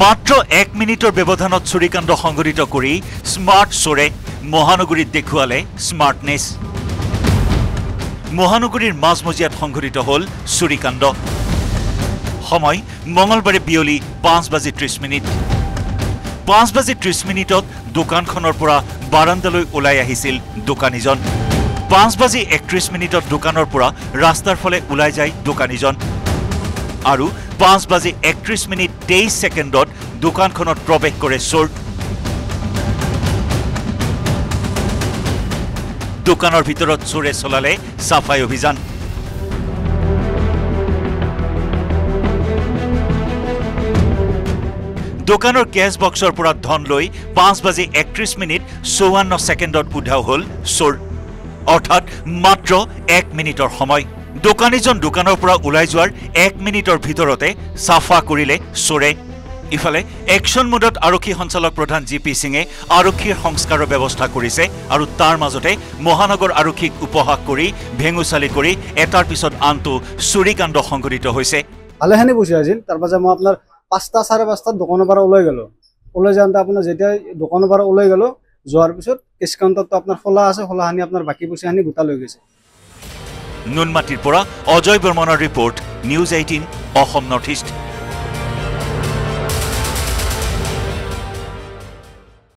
মাত্ৰ এক মিনিটৰ ব্যৱধানত চুৰিকাণ্ড সংঘটিত কৰি স্মাৰ্ট চোৰে মহানগৰীত দেখুৱালে স্মাৰ্টনেছ। মহানগৰীৰ মাজমজিয়াত সংঘটিত হ'ল চুৰিকাণ্ড সময় মঙলবাৰে বিয়লি পাঁচ বাজি ত্ৰিছ মিনিট। পাঁচ বাজি ত্ৰিছ মিনিটত দোকানখনৰ পৰা বাৰাণ্ডালৈ ওলাই আহিছিল দোকানীজন। পাঁচ বাজি একত্ৰিছ মিনিটত দোকানৰ পৰা ৰাস্তাৰ ফালে ওলাই যায় দোকানীজন। আৰু পাঁচ বাজি একত্ৰিছ মিনিট তেইছ ছেকেণ্ডত দোকানখনত প্ৰৱেশ কৰে চোৰ। দোকানৰ ভিতৰত চোৰে চলালে চাফাই অভিযান। দোকানৰ কেছ বক্সৰ পৰা ধন লৈ পাঁচ বাজি একত্ৰিছ মিনিট চৌৱান্ন ছেকেণ্ডত উধাও হ'ল চোৰ। অৰ্থাৎ মাত্ৰ এক মিনিটৰ সময়। দোকানীজন দোকানৰ পৰা ওলাই যোৱাৰ এক মিনিটৰ ভিতৰতে চাফা কৰিলে চোৰে। ইফালে একশ্যন মোডত আৰক্ষী সঞ্চালক প্ৰধান জি পি সিঙে আৰক্ষীৰ সংস্কাৰৰ ব্যৱস্থা কৰিছে আৰু তাৰ মাজতে মহানগৰ আৰক্ষীক উপহাস কৰি ভেঙুচালি কৰি এটাৰ পিছত আনটো চুৰিকাণ্ড সংঘটিত হৈছে। ভালেখিনি পইচা আছিল। তাৰপাছত মই আপোনাৰ পাঁচটা চাৰে পাঁচটাত দোকানৰ পৰা ওলাই গ'লোঁ। ওলাই যাওঁতে আপোনাৰ যেতিয়া দোকানৰ পৰা ওলাই গ'লোঁ যোৱাৰ পিছত কেছ কাউণ্টাৰটো আপোনাৰ খোলা আছে খোলাখিনি আপোনাৰ বাকী পইচাখিনি গোটা লৈ গৈছে। নুনমাটিৰ পৰা অজয় বৰ্মনৰ report news eighteen Assam north east.